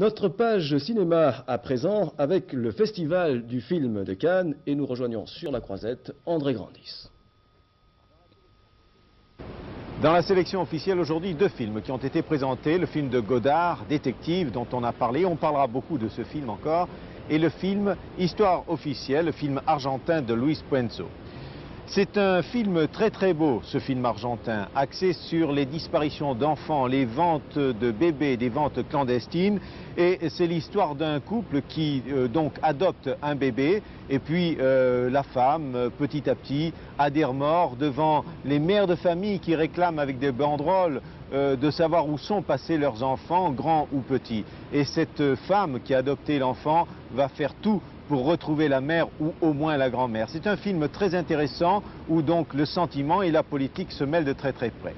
Notre page cinéma à présent avec le Festival du film de Cannes et nous rejoignons sur la croisette André Grandis. Dans la sélection officielle aujourd'hui, deux films qui ont été présentés. Le film de Godard, Détective, dont on a parlé. On parlera beaucoup de ce film encore. Et le film Histoire officielle, le film argentin de Luis Puenzo. C'est un film très très beau, ce film argentin, axé sur les disparitions d'enfants, les ventes de bébés, des ventes clandestines. Et c'est l'histoire d'un couple qui euh, donc adopte un bébé et puis euh, la femme, petit à petit, adhère mort devant les mères de famille qui réclament avec des banderoles euh, de savoir où sont passés leurs enfants, grands ou petits. Et cette femme qui a adopté l'enfant va faire tout pour retrouver la mère ou au moins la grand-mère. C'est un film très intéressant où donc le sentiment et la politique se mêlent de très très près.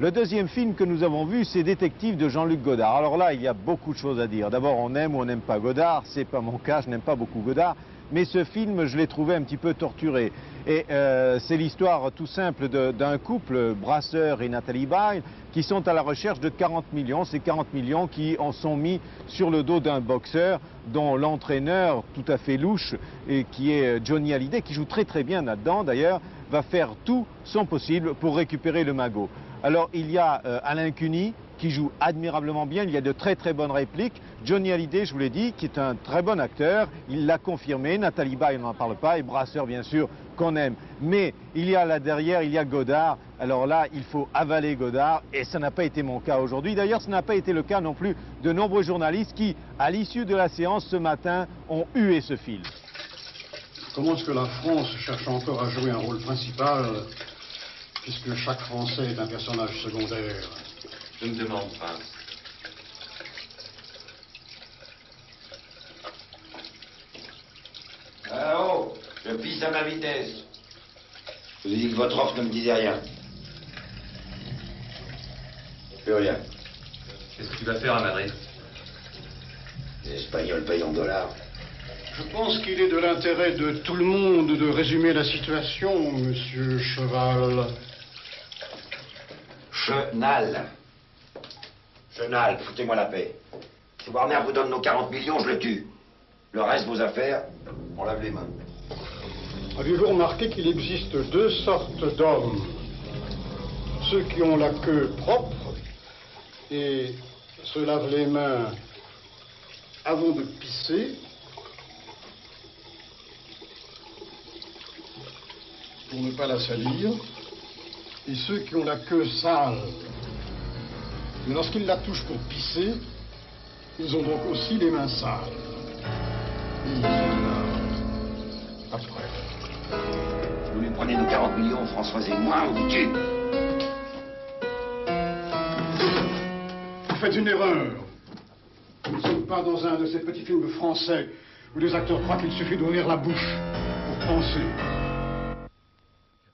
Le deuxième film que nous avons vu, c'est Détective de Jean-Luc Godard. Alors là, il y a beaucoup de choses à dire. D'abord, on aime ou on n'aime pas Godard. C'est pas mon cas, je n'aime pas beaucoup Godard mais ce film, je l'ai trouvé un petit peu torturé. Et euh, c'est l'histoire tout simple d'un couple, Brasseur et Nathalie Baye, qui sont à la recherche de 40 millions. Ces 40 millions qui en sont mis sur le dos d'un boxeur dont l'entraîneur, tout à fait louche, et qui est Johnny Hallyday, qui joue très très bien là-dedans d'ailleurs, va faire tout son possible pour récupérer le magot. Alors il y a euh, Alain Cuny, qui joue admirablement bien. Il y a de très très bonnes répliques. Johnny Hallyday, je vous l'ai dit, qui est un très bon acteur. Il l'a confirmé. Nathalie Baye, on n'en parle pas. Et Brasseur, bien sûr, qu'on aime. Mais il y a là derrière, il y a Godard. Alors là, il faut avaler Godard. Et ça n'a pas été mon cas aujourd'hui. D'ailleurs, ce n'a pas été le cas non plus de nombreux journalistes qui, à l'issue de la séance ce matin, ont hué ce film. Comment est-ce que la France cherche encore à jouer un rôle principal puisque chaque Français est un personnage secondaire je me demande pas. Ah oh Je pisse à ma vitesse. Je vous ai dit que votre offre ne me disait rien. Plus rien. Qu'est-ce que tu vas faire à Madrid? Les Espagnols payent en dollars. Je pense qu'il est de l'intérêt de tout le monde de résumer la situation, monsieur Cheval. Chenal. Chenal, foutez-moi la paix. Si Warner vous donne nos 40 millions, je le tue. Le reste, vos affaires, on lave les mains. Avez-vous remarqué qu'il existe deux sortes d'hommes? Ceux qui ont la queue propre et se lavent les mains avant de pisser. Pour ne pas la salir. Et ceux qui ont la queue sale mais lorsqu'ils la touchent pour pisser, ils ont donc aussi les mains sales. Après. Vous lui prenez nos 40 millions, Françoise et moi, on vous tue. Vous faites une erreur. Nous ne sommes pas dans un de ces petits films français où les acteurs croient qu'il suffit d'ouvrir la bouche pour penser.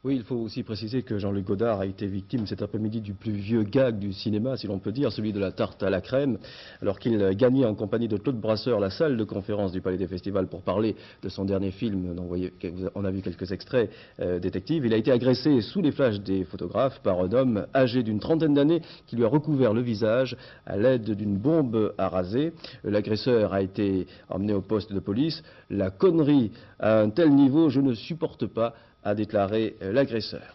Oui, il faut aussi préciser que Jean-Luc Godard a été victime cet après-midi du plus vieux gag du cinéma, si l'on peut dire, celui de la tarte à la crème, alors qu'il gagnait en compagnie de Claude Brasseur la salle de conférence du Palais des Festivals pour parler de son dernier film, dont on a vu quelques extraits, euh, détective. Il a été agressé sous les flashs des photographes par un homme âgé d'une trentaine d'années qui lui a recouvert le visage à l'aide d'une bombe à raser. L'agresseur a été emmené au poste de police. La connerie à un tel niveau, je ne supporte pas a déclaré euh, l'agresseur.